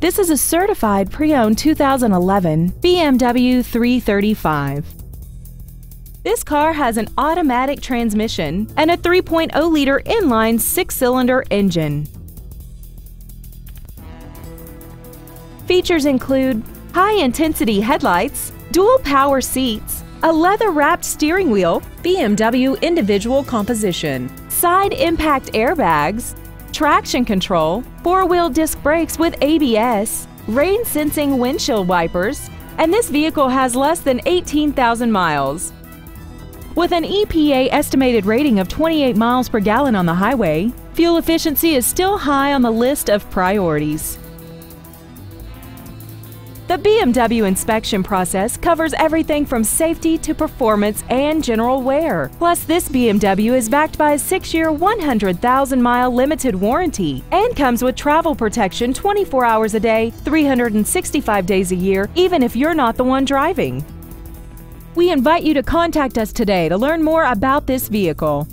This is a certified pre-owned 2011 BMW 335. This car has an automatic transmission and a 3.0-liter inline six-cylinder engine. Features include high-intensity headlights, dual power seats, a leather-wrapped steering wheel, BMW individual composition, side impact airbags, traction control, four-wheel disc brakes with ABS, rain-sensing windshield wipers, and this vehicle has less than 18,000 miles. With an EPA estimated rating of 28 miles per gallon on the highway, fuel efficiency is still high on the list of priorities. The BMW inspection process covers everything from safety to performance and general wear. Plus, this BMW is backed by a 6-year, 100,000-mile limited warranty and comes with travel protection 24 hours a day, 365 days a year, even if you're not the one driving. We invite you to contact us today to learn more about this vehicle.